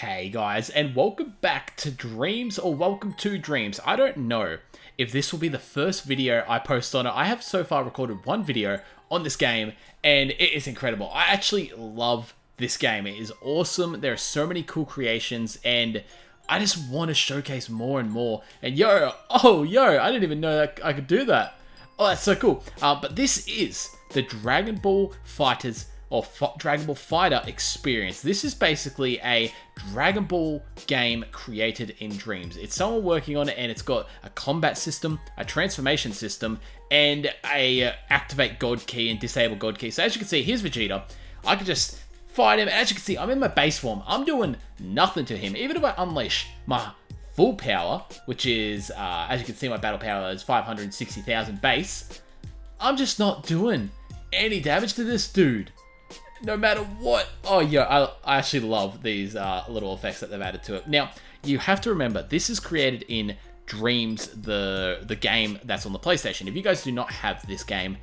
Hey guys, and welcome back to Dreams, or welcome to Dreams. I don't know if this will be the first video I post on it. I have so far recorded one video on this game, and it is incredible. I actually love this game. It is awesome. There are so many cool creations, and I just want to showcase more and more. And yo, oh yo, I didn't even know that I could do that. Oh, that's so cool. Uh, but this is the Dragon Ball FighterZ or F Dragon Ball Fighter experience. This is basically a Dragon Ball game created in Dreams. It's someone working on it and it's got a combat system, a transformation system, and a uh, activate God key and disable God key. So as you can see, here's Vegeta. I can just fight him. As you can see, I'm in my base form. I'm doing nothing to him. Even if I unleash my full power, which is, uh, as you can see, my battle power is 560,000 base, I'm just not doing any damage to this dude no matter what. Oh, yeah, I, I actually love these uh, little effects that they've added to it. Now, you have to remember, this is created in Dreams, the, the game that's on the PlayStation. If you guys do not have this game,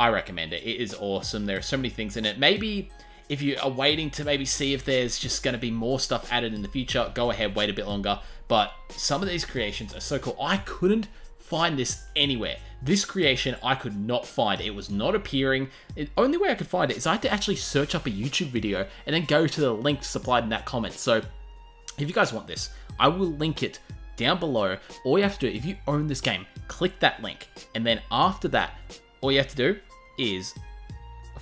I recommend it. It is awesome. There are so many things in it. Maybe if you are waiting to maybe see if there's just going to be more stuff added in the future, go ahead, wait a bit longer. But some of these creations are so cool. I couldn't find this anywhere. This creation I could not find. It was not appearing. The only way I could find it is I had to actually search up a YouTube video and then go to the link supplied in that comment. So if you guys want this, I will link it down below. All you have to do, if you own this game, click that link. And then after that, all you have to do is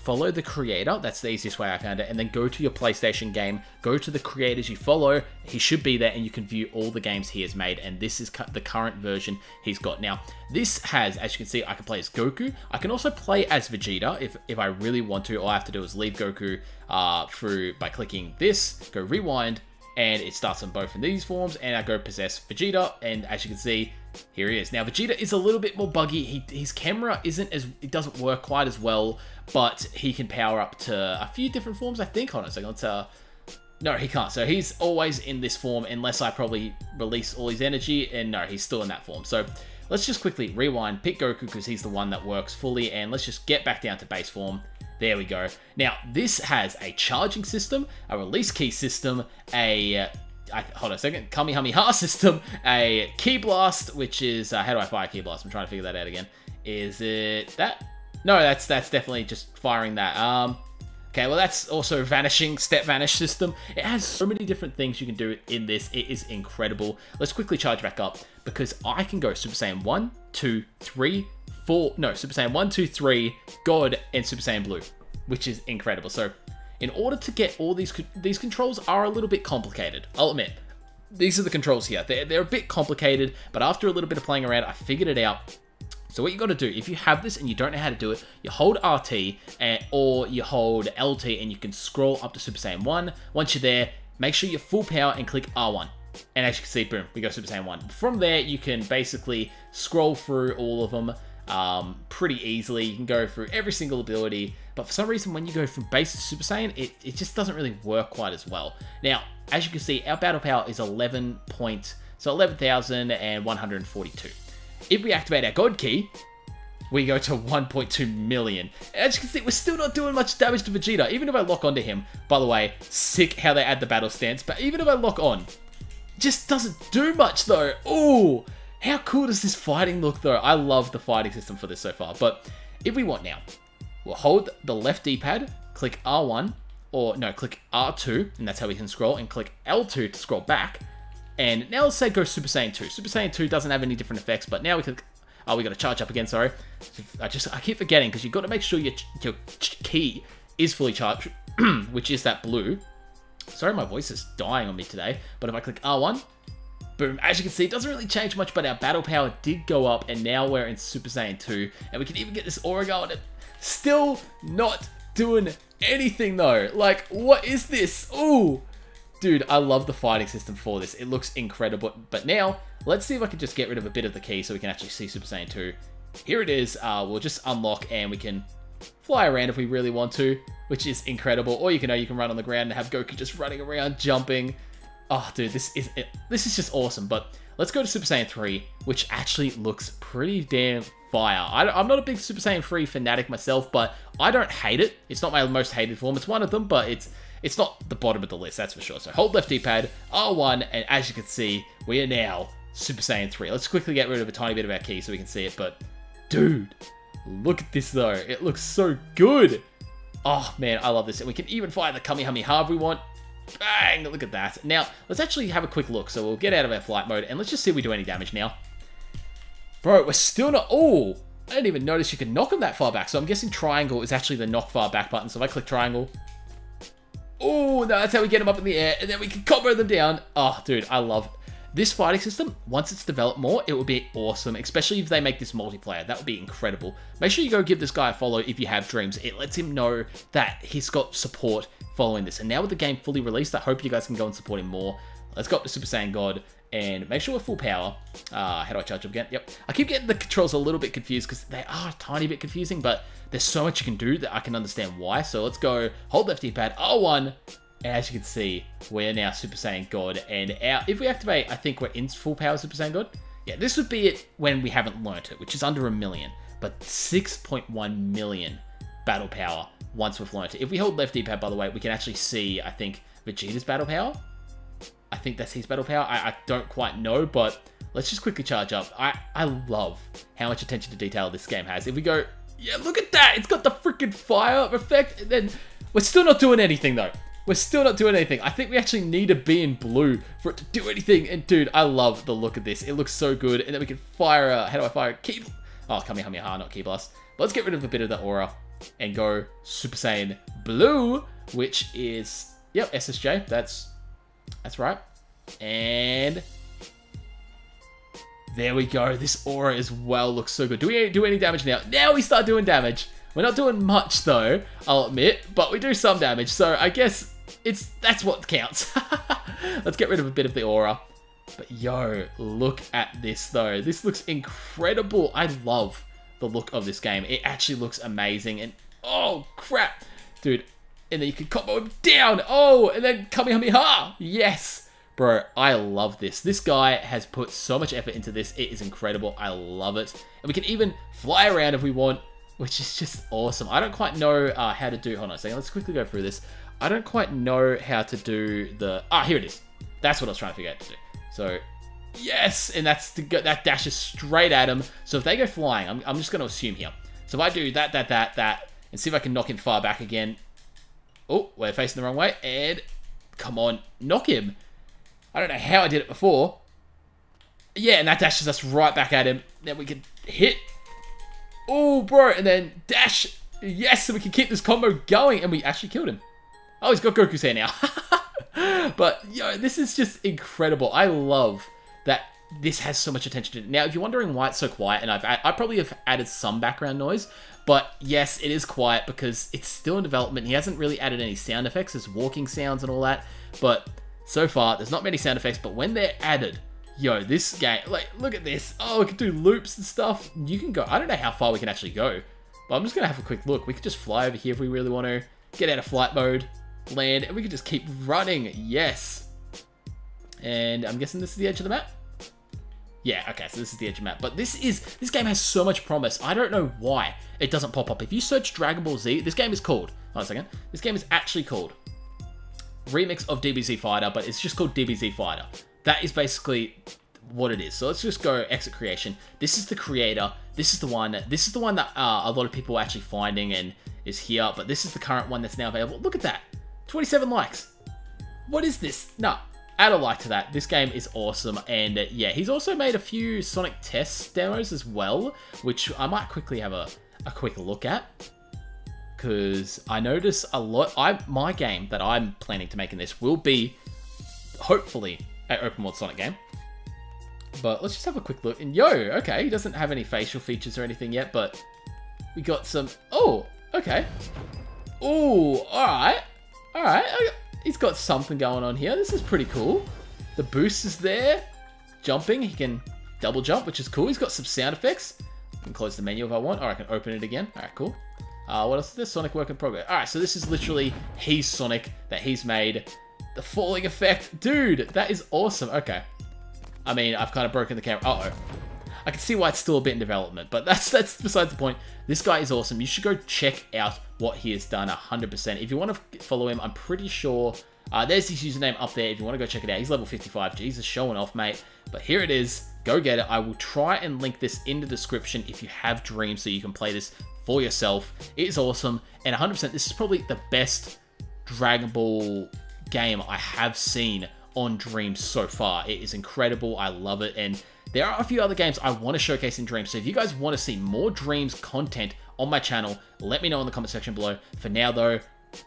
follow the creator. That's the easiest way I found it. And then go to your PlayStation game, go to the creators you follow. He should be there and you can view all the games he has made. And this is the current version he's got. Now, this has, as you can see, I can play as Goku. I can also play as Vegeta if, if I really want to. All I have to do is leave Goku uh, through by clicking this, go rewind, and it starts on both of these forms, and I go possess Vegeta, and as you can see, here he is. Now, Vegeta is a little bit more buggy. He, his camera isn't as, it doesn't work quite as well, but he can power up to a few different forms, I think. On second, let's, uh, no, he can't. So he's always in this form unless I probably release all his energy, and no, he's still in that form. So let's just quickly rewind, pick Goku because he's the one that works fully, and let's just get back down to base form. There we go. Now, this has a charging system, a release key system, a... I, hold on a second. Kamehameha system, a Ki Blast, which is... Uh, how do I fire Ki Blast? I'm trying to figure that out again. Is it that? No, that's that's definitely just firing that. Um, Okay, well that's also vanishing, step vanish system. It has so many different things you can do in this. It is incredible. Let's quickly charge back up because I can go Super Saiyan 1, 2, 3, four, no, Super Saiyan 1, 2, 3, God, and Super Saiyan Blue, which is incredible. So, in order to get all these, these controls are a little bit complicated, I'll admit. These are the controls here. They're, they're a bit complicated, but after a little bit of playing around, I figured it out. So what you got to do, if you have this and you don't know how to do it, you hold RT and, eh, or you hold LT and you can scroll up to Super Saiyan 1. Once you're there, make sure you're full power and click R1. And as you can see, boom, we go Super Saiyan 1. From there, you can basically scroll through all of them um, pretty easily. You can go through every single ability, but for some reason, when you go from base to Super Saiyan, it, it just doesn't really work quite as well. Now, as you can see, our battle power is 11 point, so 11,142. If we activate our God Key, we go to 1.2 million. As you can see, we're still not doing much damage to Vegeta, even if I lock onto him. By the way, sick how they add the battle stance, but even if I lock on, just doesn't do much though. Ooh, how cool does this fighting look though? I love the fighting system for this so far. But if we want now, we'll hold the left D-pad, click R1, or no, click R2, and that's how we can scroll, and click L2 to scroll back. And now let's say go Super Saiyan 2. Super Saiyan 2 doesn't have any different effects, but now we can... Oh, we got to charge up again, sorry. I just, I keep forgetting, because you've got to make sure your, your ki is fully charged, which is that blue. Sorry, my voice is dying on me today, but if I click R1, Boom. As you can see, it doesn't really change much, but our battle power did go up, and now we're in Super Saiyan 2, and we can even get this aura going. Still not doing anything, though. Like, what is this? Ooh. Dude, I love the fighting system for this. It looks incredible. But now, let's see if I can just get rid of a bit of the ki so we can actually see Super Saiyan 2. Here it is. Uh, we'll just unlock, and we can fly around if we really want to, which is incredible. Or you can know you can run on the ground and have Goku just running around, jumping. Oh, dude, this is this is just awesome. But let's go to Super Saiyan 3, which actually looks pretty damn fire. I, am not a big Super Saiyan 3 fanatic myself, but I don't hate it. It's not my most hated form. It's one of them, but it's it's not the bottom of the list, that's for sure. So hold left D-pad, R1, and as you can see, we are now Super Saiyan 3. Let's quickly get rid of a tiny bit of our ki so we can see it, but dude, look at this though. It looks so good. Oh man, I love this. And we can even fire the Kamehameha if we want. Bang! Look at that. Now, let's actually have a quick look. So we'll get out of our flight mode and let's just see if we do any damage now. Bro, we're still not... Oh! I didn't even notice you could knock him that far back. So I'm guessing triangle is actually the knock far back button. So if I click triangle... Oh, no, that's how we get them up in the air. And then we can combo them down. Oh, dude, I love this fighting system, once it's developed more, it will be awesome, especially if they make this multiplayer. That would be incredible. Make sure you go give this guy a follow if you have dreams. It lets him know that he's got support following this. And now with the game fully released, I hope you guys can go and support him more. Let's go up to Super Saiyan God and make sure we're full power. Uh, how do I charge up again? Yep. I keep getting the controls a little bit confused because they are a tiny bit confusing, but there's so much you can do that I can understand why. So let's go hold left D-pad, R1, as you can see, we're now Super Saiyan God, and our, if we activate, I think we're in full power Super Saiyan God. Yeah, this would be it when we haven't learnt it, which is under a million, but 6.1 million battle power once we've learnt it. If we hold left D-pad, by the way, we can actually see, I think, Vegeta's battle power. I think that's his battle power. I, I don't quite know, but let's just quickly charge up. I, I love how much attention to detail this game has. If we go, yeah, look at that. It's got the freaking fire effect. And then we're still not doing anything, though. We're still not doing anything. I think we actually need to be in blue for it to do anything. And dude, I love the look of this. It looks so good. And then we can fire a, how do I fire? Keep, oh, Kamehameha, not Ki Blast. But let's get rid of a bit of the aura and go Super Saiyan Blue, which is, yep, SSJ. That's, that's right. And there we go. This aura as well looks so good. Do we do any damage now? Now we start doing damage. We're not doing much though, I'll admit, but we do some damage. So I guess it's that's what counts. Let's get rid of a bit of the aura. But yo, look at this though. This looks incredible. I love the look of this game. It actually looks amazing. And oh crap, dude. And then you can combo him down. Oh, and then Kamehameha. Yes. Bro, I love this. This guy has put so much effort into this. It is incredible. I love it. And we can even fly around if we want which is just awesome. I don't quite know uh, how to do, hold on a second, let's quickly go through this. I don't quite know how to do the, ah, here it is. That's what I was trying to figure out to do. So, yes, and that's that dashes straight at him. So if they go flying, I'm, I'm just going to assume here. So if I do that, that, that, that, and see if I can knock him far back again. Oh, we're facing the wrong way, and come on, knock him. I don't know how I did it before. Yeah, and that dashes us right back at him. Then we can hit Oh, bro. And then dash. Yes, so we can keep this combo going. And we actually killed him. Oh, he's got Goku's hair now. but, yo, this is just incredible. I love that this has so much attention to it. Now, if you're wondering why it's so quiet, and I've I probably have added some background noise, but yes, it is quiet because it's still in development. He hasn't really added any sound effects, there's walking sounds and all that, but so far, there's not many sound effects, but when they're added, yo, this game, like, look at this. Oh, we can do loops and stuff. You can go, I don't know how far we can actually go, but I'm just to have a quick look. We could just fly over here if we really want to, get out of flight mode, land, and we can just keep running. Yes. And I'm guessing this is the edge of the map? Yeah, okay, so this is the edge of the map. But this is, this game has so much promise. I don't know why it doesn't pop up. If you search Dragon Ball Z, this game is called, hold on a second, this game is actually called Remix of DBZ Fighter, but it's just called DBZ Fighter that is basically what it is. So let's just go exit creation. This is the creator. This is the one. This is the one that uh, a lot of people are actually finding and is here. But this is the current one that's now available. Look at that. 27 likes. What is this? No, add a like to that. This game is awesome. And uh, yeah, he's also made a few Sonic test demos as well, which I might quickly have a, a quick look at. Because I notice a lot. I My game that I'm planning to make in this will be, hopefully, an open world Sonic game. But let's just have a quick look. And yo, okay, he doesn't have any facial features or anything yet, but we got some... Oh, okay. Oh, alright. Alright, he's got something going on here. This is pretty cool. The boost is there. Jumping, he can double jump, which is cool. He's got some sound effects. I can close the menu if I want, or I can open it again. Alright, cool. Uh, what else is this? Sonic work in progress. Alright, so this is literally he's Sonic that he's made. The falling effect. Dude, that is awesome. Okay. I mean, I've kind of broken the camera. Uh-oh. I can see why it's still a bit in development, but that's that's besides the point. This guy is awesome. You should go check out what he has done 100%. If you want to follow him, I'm pretty sure uh, there's his username up there if you want to go check it out. He's level 55. Jesus, showing off, mate. But here it is. Go get it. I will try and link this in the description if you have dreams so you can play this for yourself. It is awesome. And 100%, this is probably the best Dragon Ball game I have seen on Dreams so far. It is incredible. I love it. And there are a few other games I want to showcase in Dreams. So if you guys want to see more Dreams content on my channel, let me know in the comment section below. For now, though,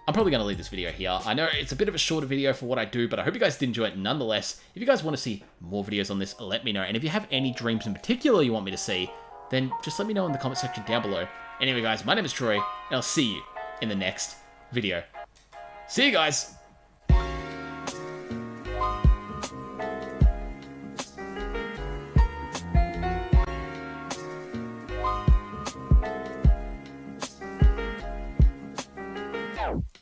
I'm probably going to leave this video here. I know it's a bit of a shorter video for what I do, but I hope you guys did enjoy it nonetheless. If you guys want to see more videos on this, let me know. And if you have any dreams in particular you want me to see, then just let me know in the comment section down below. Anyway, guys, my name is Troy, and I'll see you in the next video. See you guys!